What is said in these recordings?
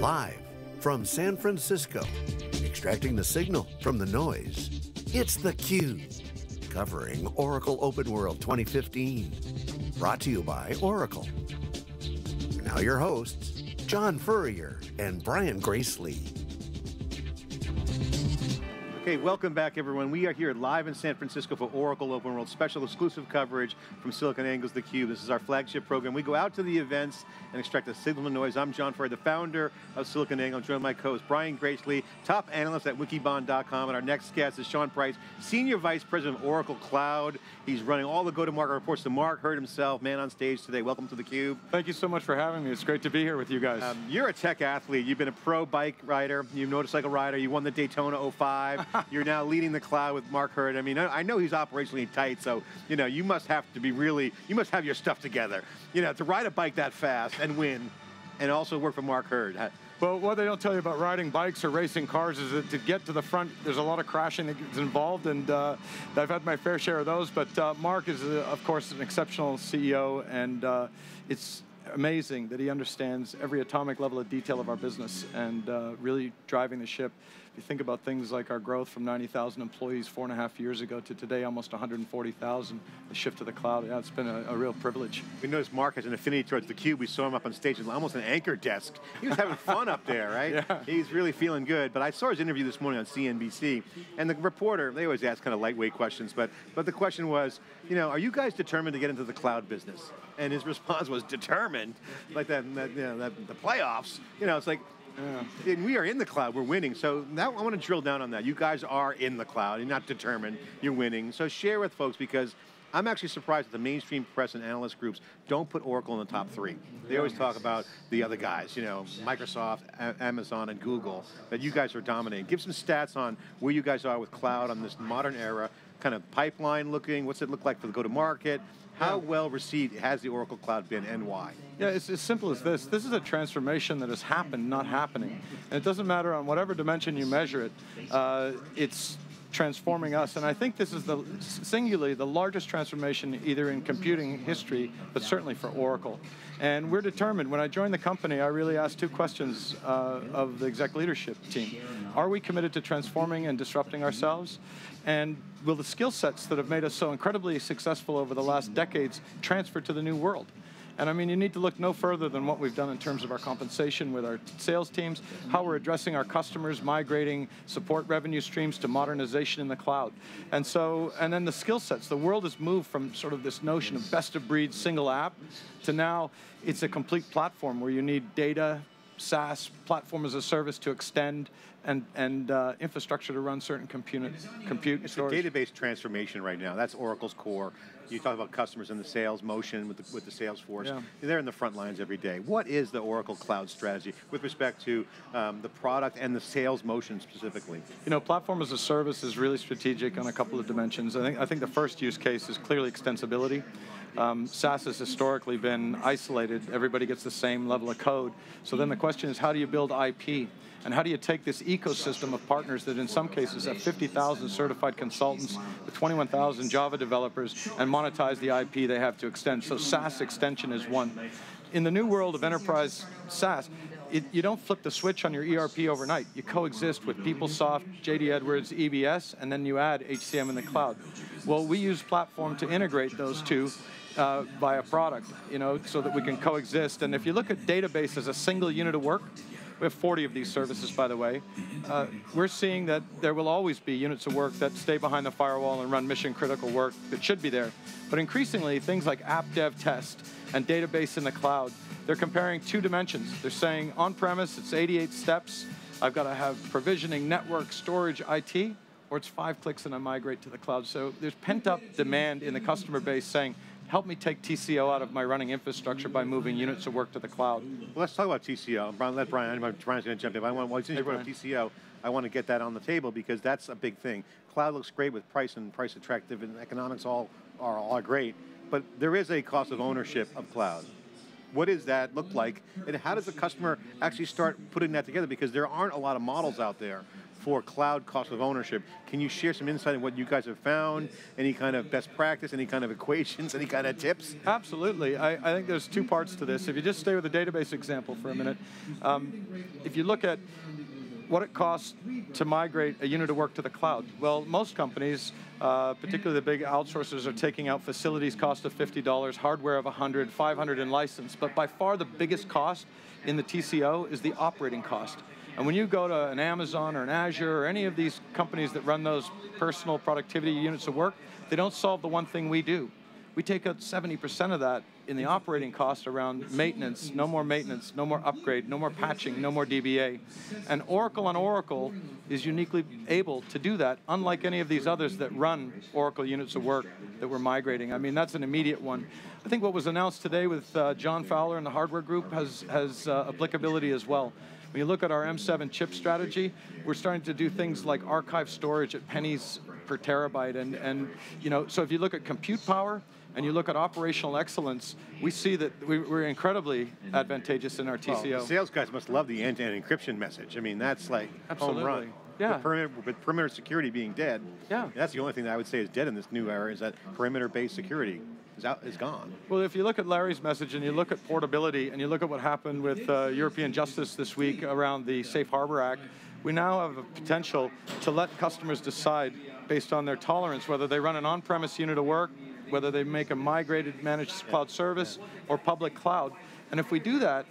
Live from San Francisco, extracting the signal from the noise. It's theCUBE, covering Oracle Open World 2015. Brought to you by Oracle. Now your hosts, John Furrier and Brian Gracely. Okay, welcome back everyone. We are here live in San Francisco for Oracle Open World, special exclusive coverage from SiliconANGLE's theCUBE. This is our flagship program. We go out to the events and extract the signal and noise. I'm John Furrier, the founder of SiliconANGLE. I'm joined by my co-host Brian Gracely, top analyst at wikibon.com, and our next guest is Shawn Price, Senior Vice President of Oracle Cloud. He's running all the go-to-market reports to Mark Hurd himself, man on stage today. Welcome to theCUBE. Thank you so much for having me. It's great to be here with you guys. Um, you're a tech athlete. You've been a pro bike rider. You've motorcycle rider. You won the Daytona 05. you're now leading the cloud with Mark Hurd. I mean, I know he's operationally tight, so you know you must have to be really, you must have your stuff together. You know, to ride a bike that fast and win, and also work for Mark Hurd. Well, what they don't tell you about riding bikes or racing cars is that to get to the front, there's a lot of crashing that's involved, and uh, I've had my fair share of those. But uh, Mark is, uh, of course, an exceptional CEO, and uh, it's amazing that he understands every atomic level of detail of our business and uh, really driving the ship you think about things like our growth from 90,000 employees four and a half years ago to today, almost 140,000, the shift to the cloud, yeah, it's been a, a, real privilege. We noticed Mark has an affinity towards the cube. We saw him up on stage, almost an anchor desk. He was having fun up there, right? Yeah. He's really feeling good. But I saw his interview this morning on CNBC, and the reporter, they always ask kind of lightweight questions, but, but the question was, you know, are you guys determined to get into the cloud business? And his response was determined, like that, that you know, that, the playoffs. You know, it's like, yeah. And we are in the cloud, we're winning. So now I want to drill down on that. You guys are in the cloud, you're not determined, you're winning. So share with folks because I'm actually surprised that the mainstream press and analyst groups don't put Oracle in the top three. They always talk about the other guys, you know, Microsoft, Amazon, and Google, that you guys are dominating. Give some stats on where you guys are with cloud on this modern era, kind of pipeline looking, what's it look like for the go-to-market, how well received has the Oracle Cloud been and why? Yeah, it's as simple as this. This is a transformation that has happened, not happening. And it doesn't matter on whatever dimension you measure it, uh, it's transforming us. And I think this is the singularly the largest transformation either in computing history, but certainly for Oracle. And we're determined. When I joined the company, I really asked two questions uh, of the exec leadership team. Are we committed to transforming and disrupting ourselves? And will the skill sets that have made us so incredibly successful over the last decades transfer to the new world? And I mean, you need to look no further than what we've done in terms of our compensation with our sales teams, how we're addressing our customers, migrating support revenue streams to modernization in the cloud. And so, and then the skill sets. The world has moved from sort of this notion of best of breed single app to now it's a complete platform where you need data, SaaS, platform as a service to extend and, and uh, infrastructure to run certain compute, compute it's storage. a database transformation right now. That's Oracle's core. You talk about customers and the sales motion with the, with the sales force. Yeah. They're in the front lines every day. What is the Oracle Cloud strategy with respect to um, the product and the sales motion specifically? You know, platform as a service is really strategic on a couple of dimensions. I think, I think the first use case is clearly extensibility. Um, SaaS has historically been isolated. Everybody gets the same level of code. So then the question is, how do you build IP? And how do you take this ecosystem of partners that in some cases have 50,000 certified consultants with 21,000 Java developers and monetize the IP they have to extend? So SaaS extension is one. In the new world of enterprise SaaS, it, you don't flip the switch on your ERP overnight. You coexist with PeopleSoft, JD Edwards, EBS, and then you add HCM in the cloud. Well, we use platform to integrate those two uh, via product, you know, so that we can coexist. And if you look at database as a single unit of work, we have 40 of these services, by the way. Uh, we're seeing that there will always be units of work that stay behind the firewall and run mission critical work that should be there. But increasingly, things like app dev test and database in the cloud, they're comparing two dimensions. They're saying on-premise, it's 88 steps. I've got to have provisioning, network, storage, IT, or it's five clicks and I migrate to the cloud. So there's pent-up demand in the customer base saying, help me take TCO out of my running infrastructure by moving units of work to the cloud. Well, let's talk about TCO. Brian, let Brian, Brian's going to jump in. I want, well, since hey, you brought up TCO, I want to get that on the table because that's a big thing. Cloud looks great with price and price attractive and economics all are all great, but there is a cost of ownership of cloud. What does that look like? And how does the customer actually start putting that together? Because there aren't a lot of models out there for cloud cost of ownership. Can you share some insight on what you guys have found? Any kind of best practice, any kind of equations, any kind of tips? Absolutely. I, I think there's two parts to this. If you just stay with the database example for a minute, um, if you look at what it costs to migrate a unit of work to the cloud. Well, most companies, uh, particularly the big outsourcers, are taking out facilities cost of $50, hardware of 100, 500 in license. But by far the biggest cost in the TCO is the operating cost. And when you go to an Amazon or an Azure or any of these companies that run those personal productivity units of work, they don't solve the one thing we do. We take out 70% of that in the operating cost around maintenance, no more maintenance, no more upgrade, no more patching, no more DBA. And Oracle on Oracle is uniquely able to do that, unlike any of these others that run Oracle units of work that we're migrating. I mean, that's an immediate one. I think what was announced today with uh, John Fowler and the hardware group has, has uh, applicability as well. When you look at our M7 chip strategy, we're starting to do things like archive storage at pennies per terabyte. And, and you know, so if you look at compute power, and you look at operational excellence, we see that we, are incredibly advantageous in our TCO. Well, sales guys must love the end-to-end encryption message. I mean, that's like Absolutely. home run. Yeah. With perimeter, with perimeter security being dead, yeah. that's the only thing that I would say is dead in this new era is that perimeter-based security is out, is gone. Well, if you look at Larry's message and you look at portability and you look at what happened with uh, European justice this week around the Safe Harbor Act, we now have a potential to let customers decide based on their tolerance whether they run an on-premise unit of work whether they make a migrated managed cloud service or public cloud. And if we do that,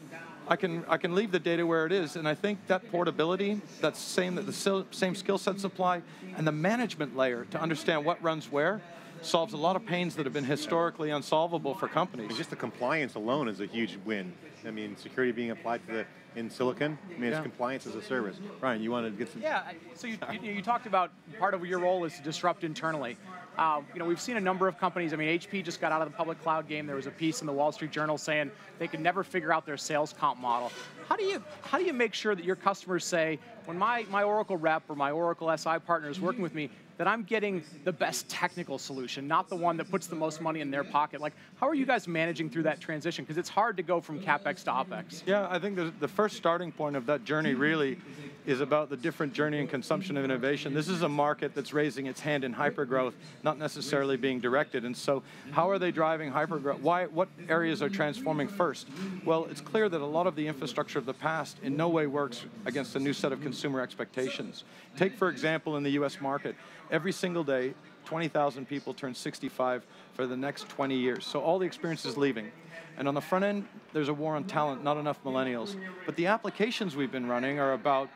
I can, I can leave the data where it is, and I think that portability, that same, that the same skill sets apply, and the management layer to understand what runs where, solves a lot of pains that have been historically unsolvable for companies. And just the compliance alone is a huge win. I mean, security being applied to the in silicon. I mean, yeah. it's compliance as a service. Ryan, you want to get some? Yeah. So you, you, you talked about part of your role is to disrupt internally. Uh, you know, we've seen a number of companies. I mean, HP just got out of the public cloud game. There was a piece in the Wall Street Journal saying they could never figure out their sales comp model. How do you how do you make sure that your customers say when my my Oracle rep or my Oracle SI partner is working with me, that I'm getting the best technical solution, not the one that puts the most money in their pocket. Like, how are you guys managing through that transition? Because it's hard to go from CapEx to OpEx. Yeah, I think the, the first starting point of that journey really is about the different journey and consumption of innovation. This is a market that's raising its hand in hypergrowth, not necessarily being directed. And so, how are they driving hypergrowth? Why, what areas are transforming first? Well, it's clear that a lot of the infrastructure of the past in no way works against a new set of consumer expectations. Take, for example, in the US market, every single day, 20,000 people turn 65 for the next 20 years. So all the experience is leaving. And on the front end, there's a war on talent, not enough millennials. But the applications we've been running are about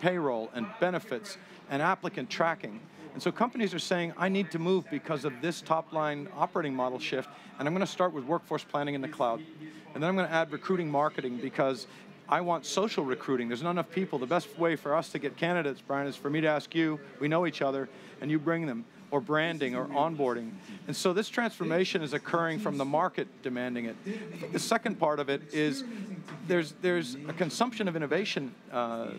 payroll and benefits and applicant tracking. And so companies are saying, I need to move because of this top line operating model shift, and I'm going to start with workforce planning in the cloud. And then I'm going to add recruiting marketing because I want social recruiting. There's not enough people. The best way for us to get candidates, Brian, is for me to ask you, we know each other, and you bring them, or branding, or onboarding. And so this transformation is occurring from the market demanding it. The second part of it is there's, there's a consumption of innovation uh,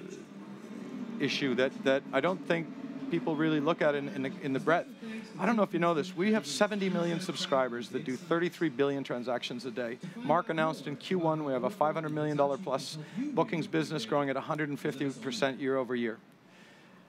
issue that, that I don't think people really look at in, in, the, in the breadth. I don't know if you know this, we have 70 million subscribers that do 33 billion transactions a day. Mark announced in Q1 we have a $500 million plus bookings business growing at 150% year over year.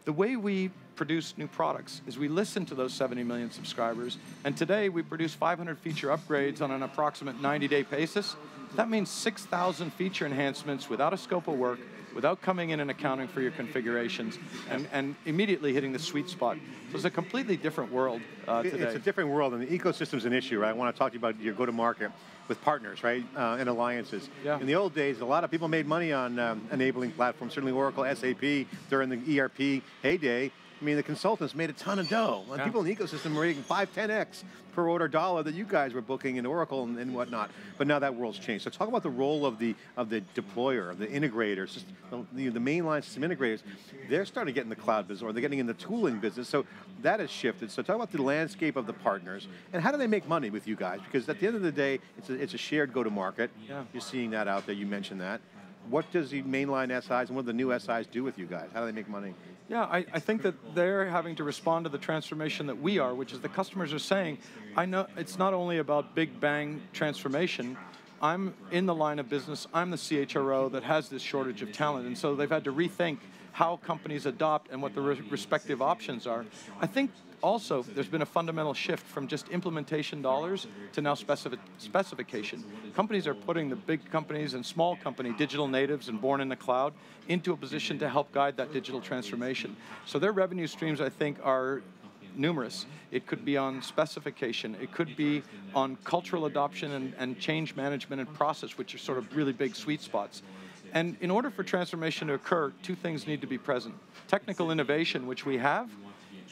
The way we produce new products is we listen to those 70 million subscribers, and today we produce 500 feature upgrades on an approximate 90-day basis. That means 6,000 feature enhancements without a scope of work without coming in and accounting for your configurations and, and immediately hitting the sweet spot. So it's a completely different world uh, today. It's a different world, and the ecosystem's an issue, right? I want to talk to you about your go-to-market with partners, right, uh, and alliances. Yeah. In the old days, a lot of people made money on um, enabling platforms, certainly Oracle, SAP, during the ERP heyday, I mean, the consultants made a ton of dough. Yeah. People in the ecosystem were making 5, 10x per order dollar that you guys were booking in Oracle and, and, whatnot. But now that world's changed. So talk about the role of the of the deployer, of the integrators, the, the mainline system integrators. They're starting to get in the cloud business, or they're getting in the tooling business. So that has shifted. So talk about the landscape of the partners, and how do they make money with you guys? Because at the end of the day, it's a, it's a shared go-to-market. Yeah. You're seeing that out there, you mentioned that. What does the mainline SIs and what do the new SIs do with you guys? How do they make money? Yeah, I, I, think that they're having to respond to the transformation that we are, which is the customers are saying, I know it's not only about big bang transformation, I'm in the line of business, I'm the CHRO that has this shortage of talent, and so they've had to rethink how companies adopt and what the re respective options are. I think also there's been a fundamental shift from just implementation dollars to now specific, specification. Companies are putting the big companies and small company digital natives and born in the cloud into a position to help guide that digital transformation. So their revenue streams, I think, are numerous. It could be on specification. It could be on cultural adoption and, and change management and process, which are sort of really big sweet spots. And in order for transformation to occur, two things need to be present. Technical innovation, which we have,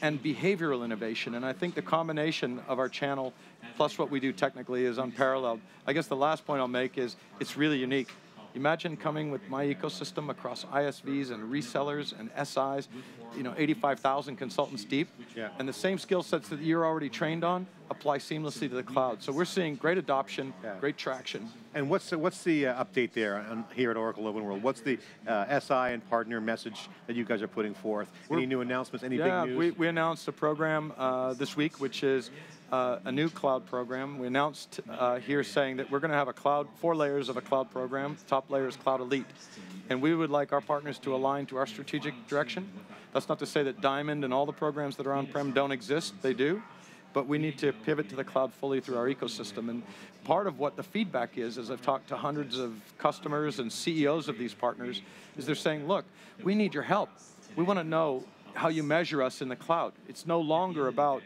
and behavioral innovation. And I think the combination of our channel plus what we do technically is unparalleled. I guess the last point I'll make is it's really unique. Imagine coming with my ecosystem across ISVs and resellers and SIs, you know, 85,000 consultants deep, yeah. and the same skill sets that you're already trained on apply seamlessly to the cloud. So we're seeing great adoption, yeah. great traction. And what's the, what's the uh, update there on, here at Oracle Open World? What's the uh, SI and partner message that you guys are putting forth? We're, any new announcements? Any yeah, big news? We, we announced a program uh, this week, which is uh, a new cloud program. We announced uh, here saying that we're going to have a cloud, four layers of a cloud program. Top layer is Cloud Elite. And we would like our partners to align to our strategic direction. That's not to say that Diamond and all the programs that are on-prem don't exist, they do. But we need to pivot to the cloud fully through our ecosystem. And part of what the feedback is, as I've talked to hundreds of customers and CEOs of these partners, is they're saying, look, we need your help. We want to know how you measure us in the cloud. It's no longer about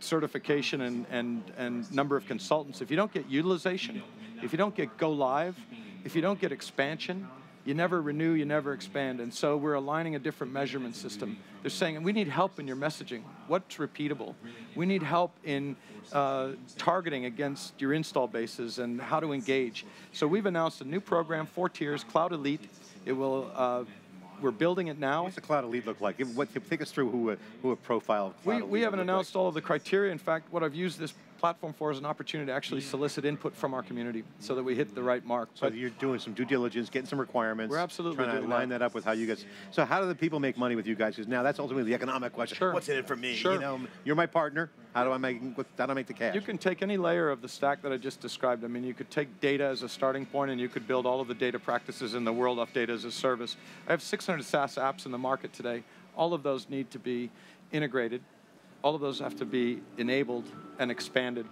certification and, and, and number of consultants, if you don't get utilization, if you don't get go live, if you don't get expansion, you never renew, you never expand. And so we're aligning a different measurement system. They're saying, we need help in your messaging. What's repeatable? We need help in uh, targeting against your install bases and how to engage. So we've announced a new program, four tiers, Cloud Elite. It will uh, we're building it now. What's the Cloud Elite look like? What, take us through who a, who a profile We, we haven't announced like. all of the criteria. In fact, what I've used this platform for is an opportunity to actually solicit input from our community so that we hit the right mark. So but you're doing some due diligence, getting some requirements. We're absolutely trying to line that. that. up with how you guys. So how do the people make money with you guys? Because now that's ultimately the economic question. Sure. What's in it for me? Sure. You know, you're my partner. How do I make how do I make the cash? You can take any layer of the stack that I just described. I mean, you could take data as a starting point, and you could build all of the data practices in the world off data as a service. I have 600 SaaS apps in the market today. All of those need to be integrated. All of those have to be enabled and expanded.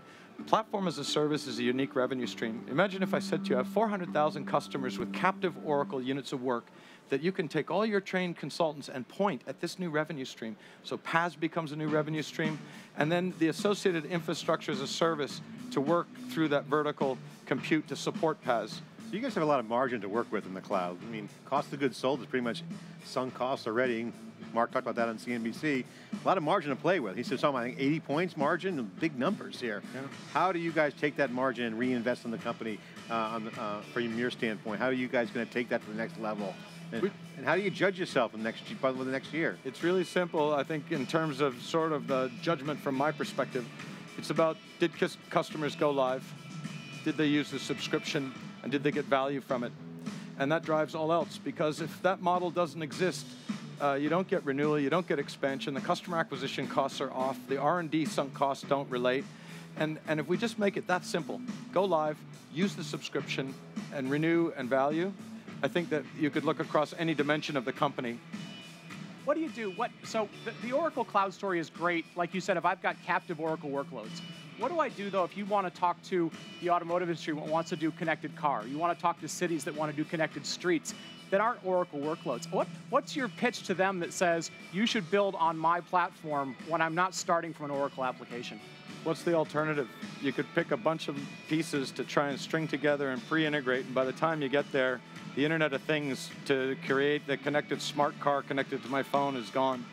Platform as a service is a unique revenue stream. Imagine if I said to you, I have 400,000 customers with captive Oracle units of work that you can take all your trained consultants and point at this new revenue stream. So PaaS becomes a new revenue stream, and then the associated infrastructure as a service to work through that vertical compute to support PaaS. So you guys have a lot of margin to work with in the cloud. I mean, cost of goods sold is pretty much sunk costs already. Mark talked about that on CNBC. A lot of margin to play with. He said something, I think 80 points margin, big numbers here. Yeah. How do you guys take that margin and reinvest in the company uh, on, uh, from your standpoint? How are you guys going to take that to the next level? And, we, and, how do you judge yourself in the next by the next year? It's really simple. I think in terms of sort of the judgment from my perspective, it's about did customers go live? Did they use the subscription? And did they get value from it? And that drives all else because if that model doesn't exist, uh, you don't get renewal, you don't get expansion, the customer acquisition costs are off, the R&D sunk costs don't relate. And, and if we just make it that simple, go live, use the subscription, and renew and value, I think that you could look across any dimension of the company. What do you do? What so the, the, Oracle Cloud story is great. Like you said, if I've got captive Oracle workloads, what do I do though if you want to talk to the automotive industry that wants to do connected car? You want to talk to cities that want to do connected streets that aren't Oracle workloads. What what's your pitch to them that says you should build on my platform when I'm not starting from an Oracle application? What's the alternative? You could pick a bunch of pieces to try and string together and pre-integrate, and by the time you get there, the Internet of Things to create the connected smart car connected to my phone is gone.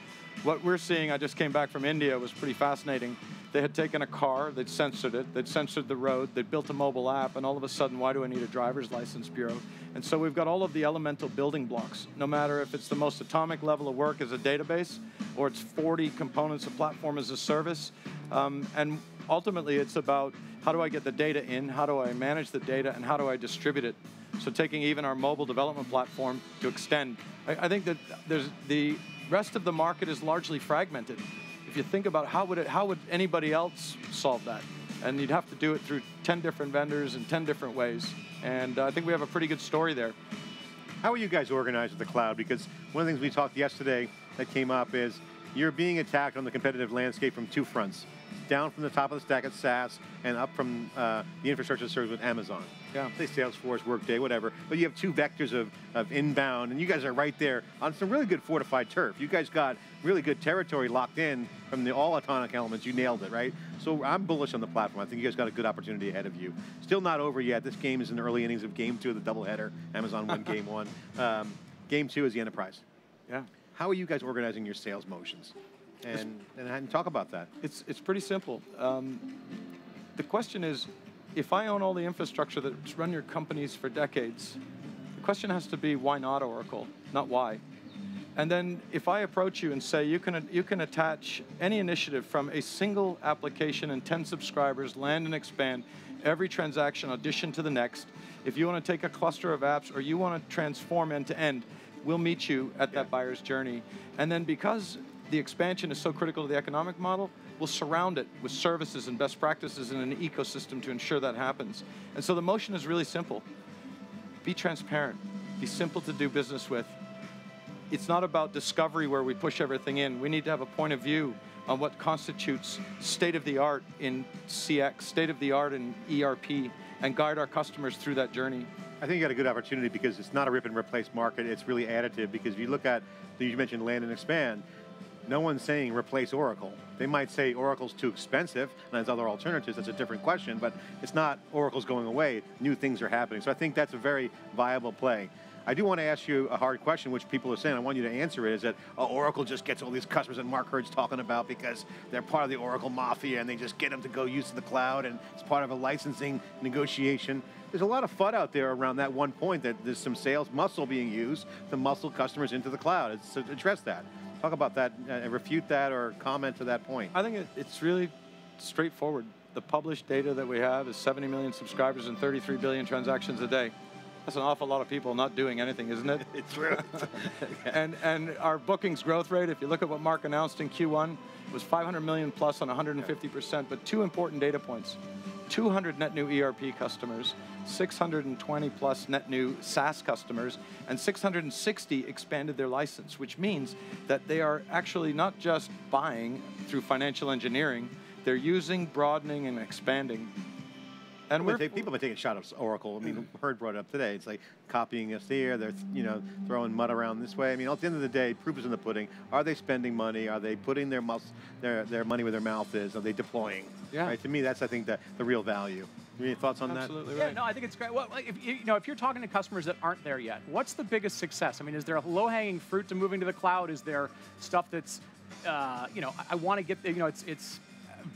What we're seeing, I just came back from India, was pretty fascinating. They had taken a car, they'd censored it, they'd censored the road, they'd built a mobile app, and all of a sudden, why do I need a driver's license bureau? And so we've got all of the elemental building blocks, no matter if it's the most atomic level of work as a database, or it's 40 components of platform as a service. Um, and ultimately, it's about how do I get the data in, how do I manage the data, and how do I distribute it? So taking even our mobile development platform to extend. I, I think that there's the rest of the market is largely fragmented if you think about how would it, how would anybody else solve that? And you'd have to do it through 10 different vendors in 10 different ways. And uh, I think we have a pretty good story there. How are you guys organized with the cloud? Because one of the things we talked yesterday that came up is you're being attacked on the competitive landscape from two fronts. Down from the top of the stack at SaaS and up from uh, the infrastructure serves with Amazon. Yeah. Say Salesforce, Workday, whatever. But you have two vectors of, of inbound, and you guys are right there on some really good fortified turf. You guys got really good territory locked in from the all Autonic elements. You nailed it, right? So I'm bullish on the platform. I think you guys got a good opportunity ahead of you. Still not over yet. This game is in the early innings of game two of the doubleheader. Amazon won game one. Um, game two is the enterprise. Yeah. How are you guys organizing your sales motions? And, and, talk about that. It's, it's pretty simple. Um, the question is, if I own all the infrastructure that's run your companies for decades, the question has to be why not Oracle, not why. And then if I approach you and say you can, you can attach any initiative from a single application and 10 subscribers, land and expand, every transaction audition to the next. If you want to take a cluster of apps or you want to transform end to end, we'll meet you at that buyer's journey. And then because the expansion is so critical to the economic model, we'll surround it with services and best practices in an ecosystem to ensure that happens. And so the motion is really simple. Be transparent, be simple to do business with. It's not about discovery where we push everything in. We need to have a point of view on what constitutes state of the art in CX, state of the art in ERP, and guide our customers through that journey. I think you got a good opportunity because it's not a rip and replace market. It's really additive because if you look at, you mentioned land and expand, no one's saying replace Oracle. They might say Oracle's too expensive, and there's other alternatives. That's a different question, but it's not Oracle's going away. New things are happening. So I think that's a very viable play. I do want to ask you a hard question, which people are saying. I want you to answer it. Is that oh, Oracle just gets all these customers that Mark Hurd's talking about because they're part of the Oracle mafia, and they just get them to go use the cloud, and it's part of a licensing negotiation. There's a lot of FUD out there around that one point that there's some sales muscle being used to muscle customers into the cloud. It's, to address that. Talk about that, uh, refute that, or comment to that point. I think it, it's really straightforward. The published data that we have is 70 million subscribers and 33 billion transactions a day. That's an awful lot of people not doing anything, isn't it? it's true. and and our bookings growth rate, if you look at what Mark announced in Q1, was 500 million plus on 150%. But two important data points: 200 net new ERP customers, 620 plus net new SaaS customers, and 660 expanded their license, which means that they are actually not just buying through financial engineering, they're using, broadening, and expanding. And we're, take, people have been taking shots at Oracle. I mean, Hurd brought it up today. It's like copying us here. They're you know throwing mud around this way. I mean, at the end of the day, proof is in the pudding. Are they spending money? Are they putting their mus- their their money where their mouth is? Are they deploying? Yeah. Right? To me, that's I think the, the real value. Any thoughts on Absolutely that? Right. Yeah, no, I think it's great. Well, if you know, if you're talking to customers that aren't there yet, what's the biggest success? I mean, is there a low-hanging fruit to moving to the cloud? Is there stuff that's, uh, you know, I, I want to get, you know, it's it's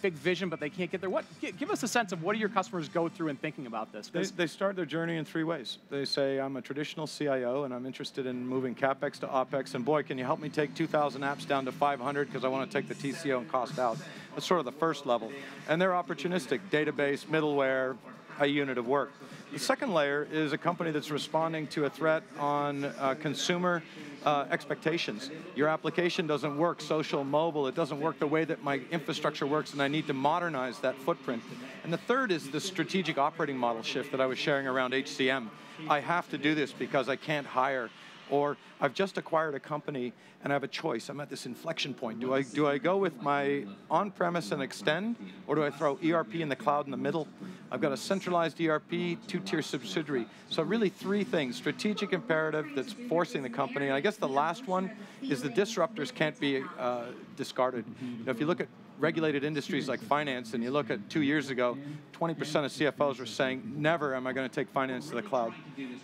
big vision, but they can't get there. What? Give us a sense of what do your customers go through in thinking about this? They, they start their journey in three ways. They say, I'm a traditional CIO and I'm interested in moving CapEx to OpEx, and boy, can you help me take 2,000 apps down to 500 because I want to take the TCO and cost out. That's sort of the first level. And they're opportunistic, database, middleware, a unit of work. The second layer is a company that's responding to a threat on uh, consumer uh, expectations. Your application doesn't work, social, mobile, it doesn't work the way that my infrastructure works, and I need to modernize that footprint. And the third is the strategic operating model shift that I was sharing around HCM. I have to do this because I can't hire or I've just acquired a company and I have a choice. I'm at this inflection point. Do I, do I go with my on-premise and extend, or do I throw ERP in the cloud in the middle? I've got a centralized ERP, two-tier subsidiary. So really three things, strategic imperative that's forcing the company. And I guess the last one is the disruptors can't be uh, discarded. If you look at regulated industries like finance, and you look at two years ago, 20% of CFOs were saying, never am I going to take finance to the cloud.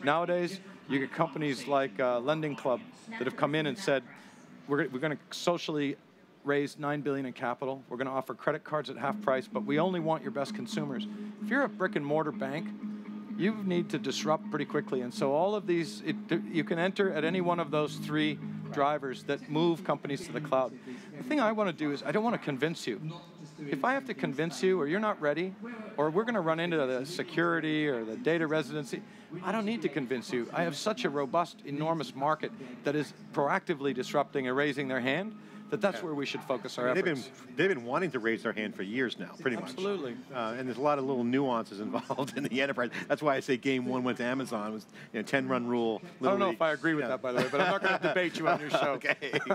Nowadays, you get companies like uh, Lending Club that have come in and said, we're, we're going to socially raise nine billion in capital. We're going to offer credit cards at half price, but we only want your best consumers. If you're a brick and mortar bank, you need to disrupt pretty quickly. And so all of these, it, you can enter at any one of those three drivers that move companies to the cloud. The thing I want to do is I don't want to convince you. If I have to convince you, or you're not ready, or we're going to run into the security or the data residency, I don't need to convince you. I have such a robust, enormous market that is proactively disrupting and raising their hand that that's where we should focus our They've efforts. been they've been wanting to raise their hand for years now, pretty much. Absolutely. Uh, and there's a lot of little nuances involved in the enterprise. That's why I say game one went to Amazon. It was you know, 10 run rule. I don't know if I agree with that, by the way, but I'm not going to debate you on your show. okay.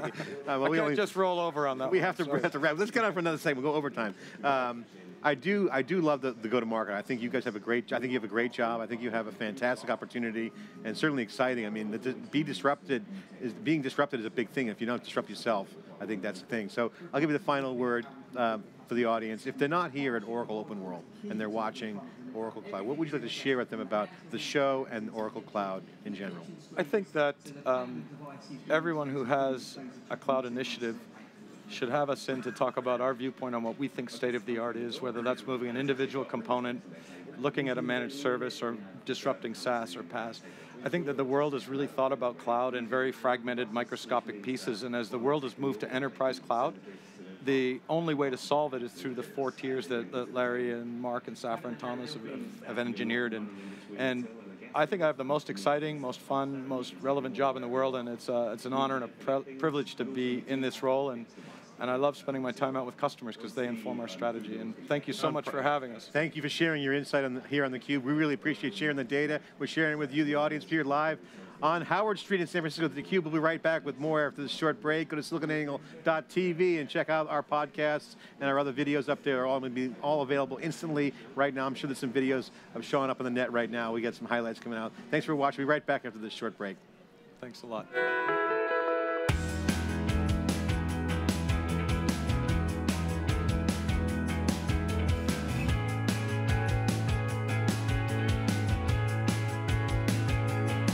Uh, well, I we can't only- just roll over on that. we one. have to, Sorry. have to wrap. Let's get on for another segment. We'll go overtime. Um, I do, I do love the, the go-to-market. I think you guys have a great. I think you have a great job. I think you have a fantastic opportunity, and certainly exciting. I mean, the- be disrupted is being disrupted is a big thing. If you don't disrupt yourself, I think that's the thing. So I'll give you the final word uh, for the audience. If they're not here at Oracle Open World and they're watching Oracle Cloud, what would you like to share with them about the show and Oracle Cloud in general? I think that um, everyone who has a cloud initiative should have us in to talk about our viewpoint on what we think state of the art is, whether that's moving an individual component, looking at a managed service, or disrupting SaaS or PaaS. I think that the world has really thought about cloud in very fragmented, microscopic pieces, and as the world has moved to enterprise cloud, the only way to solve it is through the four tiers that, that Larry and Mark and Safra and Thomas have, have engineered. And, and I think I have the most exciting, most fun, most relevant job in the world, and it's, uh, it's an honor and a privilege to be in this role. And, and I love spending my time out with customers because they inform our strategy. And thank you so um, much for having us. Thank you for sharing your insight on the, here on theCUBE. We really appreciate sharing the data. We're sharing it with you, the audience, here live on Howard Street in San Francisco. theCUBE will be right back with more after this short break. Go to siliconangle.tv and check out our podcasts and our other videos up there. are all going to be all available instantly right now. I'm sure there's some videos of showing up on the net right now. We got some highlights coming out. Thanks for watching. We'll be right back after this short break. Thanks a lot.